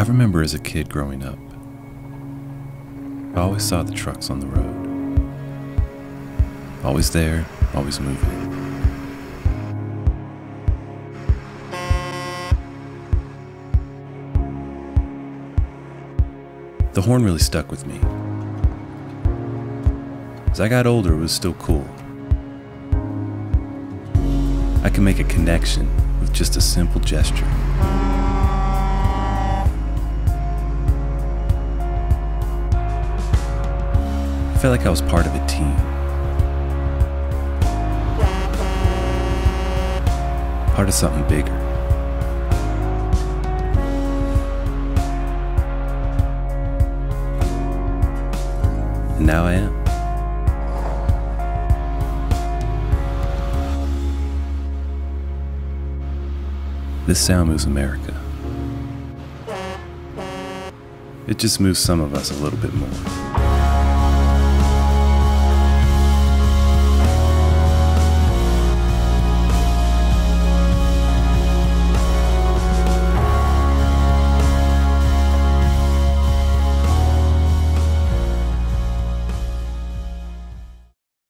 I remember as a kid growing up, I always saw the trucks on the road. Always there, always moving. The horn really stuck with me. As I got older, it was still cool. I could make a connection with just a simple gesture. Felt like I was part of a team. Part of something bigger. And now I am. This sound moves America. It just moves some of us a little bit more.